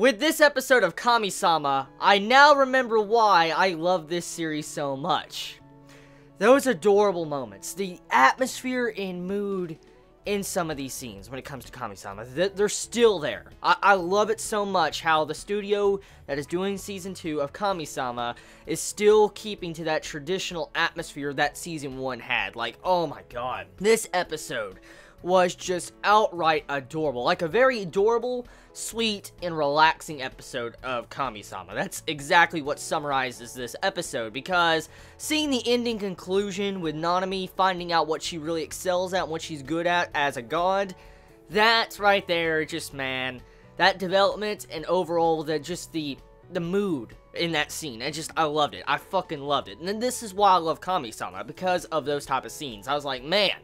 With this episode of Kami-sama, I now remember why I love this series so much. Those adorable moments, the atmosphere and mood in some of these scenes when it comes to Kami-sama, they're still there. I, I love it so much how the studio that is doing season 2 of Kami-sama is still keeping to that traditional atmosphere that season 1 had. Like, oh my god. This episode was just outright adorable. Like a very adorable, sweet, and relaxing episode of Kami-sama. That's exactly what summarizes this episode, because seeing the ending conclusion with Nanami finding out what she really excels at what she's good at as a god, that's right there, just, man, that development and overall, the just the the mood in that scene. I just, I loved it. I fucking loved it. And then this is why I love Kami-sama, because of those type of scenes. I was like, man,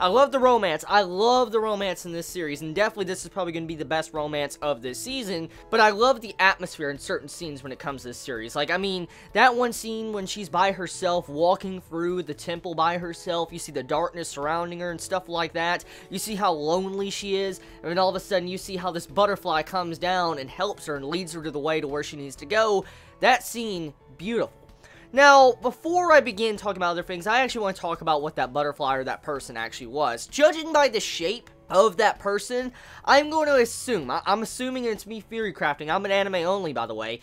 I love the romance. I love the romance in this series, and definitely this is probably going to be the best romance of this season, but I love the atmosphere in certain scenes when it comes to this series. Like, I mean, that one scene when she's by herself, walking through the temple by herself, you see the darkness surrounding her and stuff like that. You see how lonely she is, and then all of a sudden you see how this butterfly comes down and helps her and leads her to the way to where she needs to go. That scene, beautiful. Now, before I begin talking about other things, I actually want to talk about what that butterfly or that person actually was. Judging by the shape of that person, I'm going to assume, I am assuming it's me theory crafting, I'm an anime only by the way,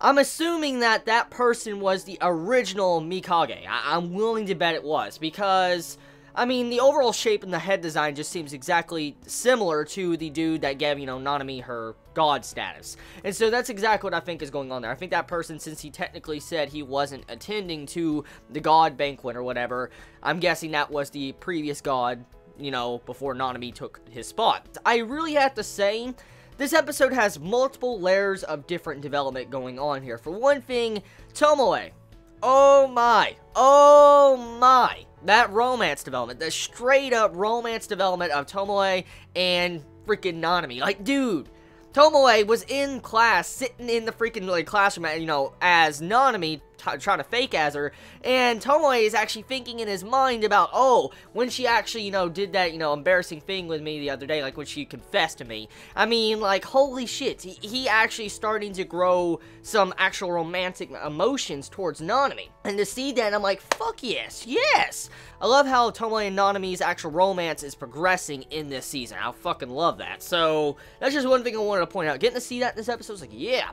I'm assuming that that person was the original Mikage. I I'm willing to bet it was, because I mean, the overall shape and the head design just seems exactly similar to the dude that gave, you know, Nanami her god status. And so that's exactly what I think is going on there. I think that person, since he technically said he wasn't attending to the god banquet or whatever, I'm guessing that was the previous god, you know, before Nanami took his spot. I really have to say, this episode has multiple layers of different development going on here. For one thing, Tomoe. Oh my. Oh my that romance development, the straight up romance development of Tomoe and freaking Nanami. Like, dude, Tomoe was in class, sitting in the freaking like classroom, you know, as Nanami, trying to fake as her, and Tomoe is actually thinking in his mind about, oh, when she actually, you know, did that, you know, embarrassing thing with me the other day, like when she confessed to me. I mean, like, holy shit, he, he actually starting to grow some actual romantic emotions towards Nanami. And to see that, I'm like, fuck yes, yes! I love how Tomoe and Nanami's actual romance is progressing in this season. I fucking love that. So, that's just one thing I wanted to point out. Getting to see that in this episode was like, yeah.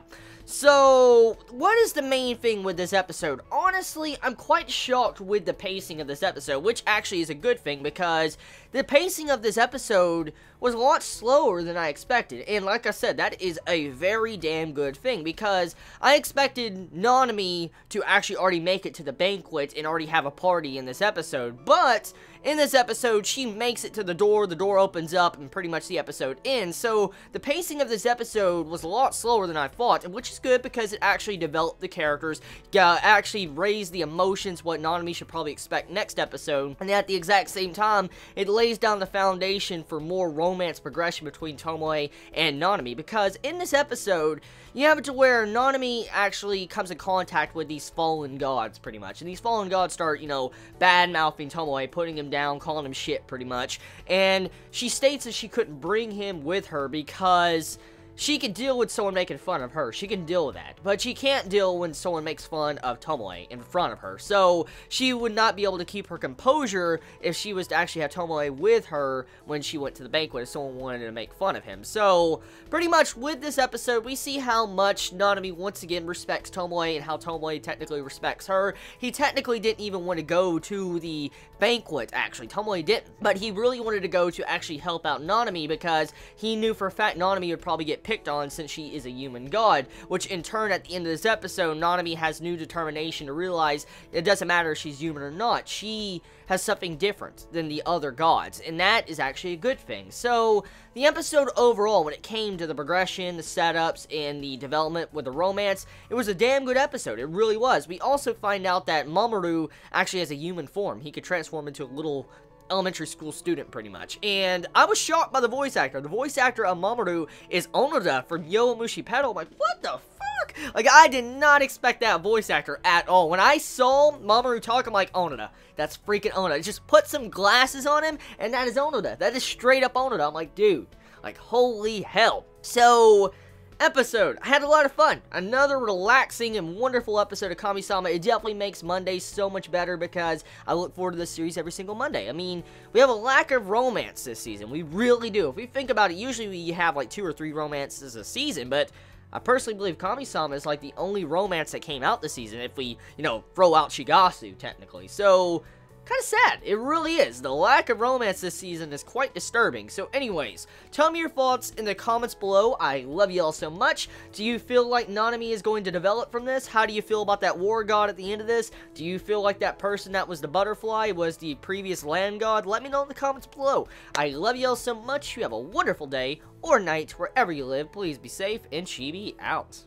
So, what is the main thing with this episode? Honestly, I'm quite shocked with the pacing of this episode, which actually is a good thing because the pacing of this episode was a lot slower than I expected. And like I said, that is a very damn good thing because I expected Nanami to actually already make it to the banquet and already have a party in this episode. But in this episode, she makes it to the door, the door opens up, and pretty much the episode ends. So the pacing of this episode was a lot slower than I thought, which is good because it actually developed the characters, uh, actually raised the emotions, what Nanami should probably expect next episode. And at the exact same time, it lays down the foundation for more romance progression between Tomoe and Nanami. Because in this episode, you have it to where Nanami actually comes in contact with these fallen gods, pretty much. And these fallen gods start, you know, bad-mouthing Tomoe, putting him down, calling him shit, pretty much. And she states that she couldn't bring him with her because she can deal with someone making fun of her. She can deal with that. But she can't deal when someone makes fun of Tomoe in front of her. So she would not be able to keep her composure if she was to actually have Tomoe with her when she went to the banquet if someone wanted to make fun of him. So pretty much with this episode, we see how much Nanami once again respects Tomoe and how Tomoe technically respects her. He technically didn't even want to go to the banquet, actually. Tomoe didn't. But he really wanted to go to actually help out Nanami because he knew for a fact Nanami would probably get picked on since she is a human god, which in turn at the end of this episode, Nanami has new determination to realize it doesn't matter if she's human or not, she has something different than the other gods, and that is actually a good thing. So, the episode overall, when it came to the progression, the setups, and the development with the romance, it was a damn good episode. It really was. We also find out that Mamoru actually has a human form. He could transform into a little elementary school student, pretty much. And I was shocked by the voice actor. The voice actor of Mamoru is Onoda from Yowamushi Pedal. I'm like, what the fuck? Like, I did not expect that voice actor at all. When I saw Mamoru talk, I'm like, Onoda. That's freaking Onoda. Just put some glasses on him, and that is Onoda. That is straight up Onoda. I'm like, dude. Like, holy hell. So, episode. I had a lot of fun. Another relaxing and wonderful episode of Kami-sama. It definitely makes Mondays so much better because I look forward to this series every single Monday. I mean, we have a lack of romance this season. We really do. If we think about it, usually we have like two or three romances a season, but I personally believe Kami-sama is like the only romance that came out this season if we, you know, throw out Shigatsu technically. So, kind of sad. It really is. The lack of romance this season is quite disturbing. So anyways, tell me your thoughts in the comments below. I love you all so much. Do you feel like Nanami is going to develop from this? How do you feel about that war god at the end of this? Do you feel like that person that was the butterfly was the previous land god? Let me know in the comments below. I love you all so much. You have a wonderful day or night wherever you live. Please be safe and Chibi out.